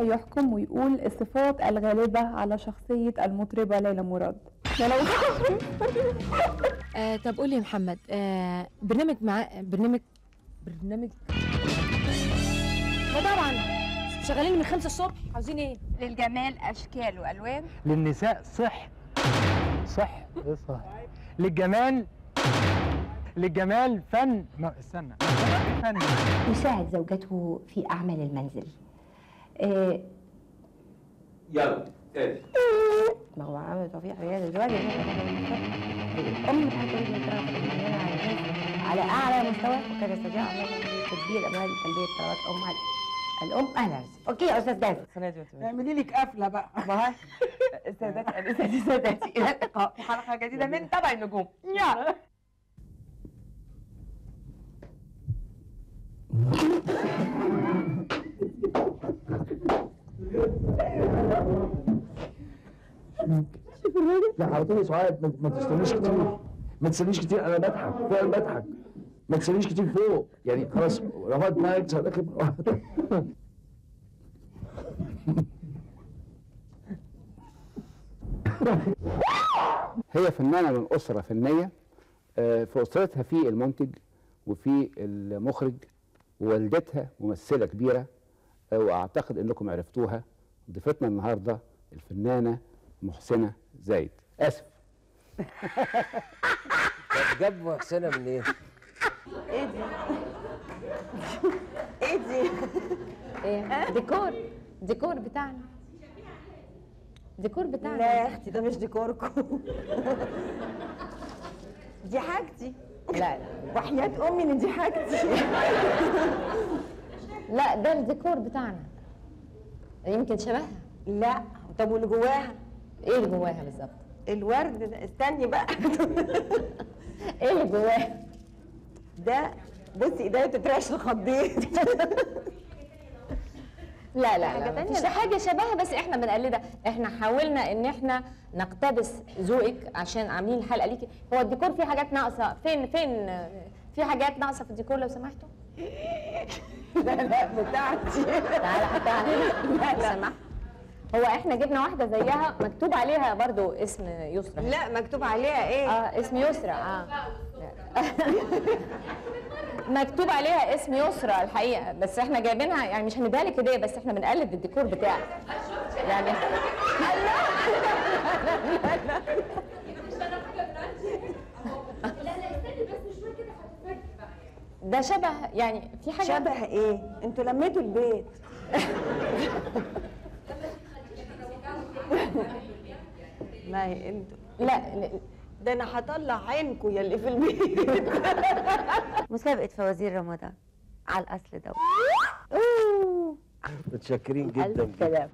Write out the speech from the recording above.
هيحكم ويقول الصفات الغالبة على شخصية المطربة ليلى مراد. آه طب قولي يا محمد آه برنامج مع برنامج برنامج طبعا. شغالين من خمسة الصبح عاوزين إيه؟ للجمال أشكال وألوان. للنساء صح. صح إيه صح. للجمال للجمال فن. ما استنى. إيه فن يساعد زوجته في أعمال المنزل. آه، يلا تاني ما هو عامل توفيق رياض الزواج. الأم بتعتمد على أعلى مستوى وكان يستطيع تدبير أموال تلبية طلبات أم الأم أهلا. أوكي يا أستاذ جاسم اعملي لك قفلة بقى. ما سادتي سادتي إلى اللقاء. في حلقة جديدة من تبع النجوم. لا طول سعاد ما- تستنيش كتير. ما تستنيش كتير. أنا بضحك. فعلا بضحك. ما تستنيش كتير فوق. يعني خلاص رفعت معاك صدقك هي فنانة من أسرة فنية آه، في أسرتها في المنتج وفي المخرج ووالدتها ممثلة كبيرة آه، وأعتقد أنكم عرفتوها. ضيفتنا النهاردة الفنانة محسنة زايد. آسف. جاب محسنة منين؟ إيه دي؟ إيه ديكور. ديكور بتاعنا. ديكور بتاعنا. لا يا أختي ده مش ديكوركم. دي حاجتي. لا لا. وحياة أمي إن دي حاجتي. لا ده الديكور بتاعنا. يمكن شبهها. لا. طب واللي جواها؟ إيه اللي جواها بالظبط؟ الورد ده استني بقى. إيه اللي جواها؟ ده بصي ايديا بتترعش الخضين لا لا حاجة لا مفيش لا. حاجة شبهها بس إحنا بنقلدها. إحنا حاولنا ان إحنا نقتبس ذوقك عشان عاملين الحلقة ليكي. هو الديكور فيه حاجات ناقصة؟ فين فين؟ في حاجات ناقصة في الديكور لو سمحتوا؟ لا لا بتاعتي. تعالى حتى لا لا. سمحت؟ هو إحنا جبنا واحدة زيها مكتوب عليها برضو اسم يسرى. لا مكتوب عليها إيه؟ آه اسم يسرى آه. مكتوب عليها اسم يسرى الحقيقة بس إحنا جايبينها يعني مش هنديها لك هدية بس إحنا بنقلد الديكور بتاعك. يعني ده شبه يعني في حاجة شبه إيه؟ أنتوا لميتوا البيت. لا يا أنتوا لا ده أنا هطلع عينكم يا اللي في البيت. مسابقة فوازير رمضان على الأصل ده. متشكرين جدا ألف سلام.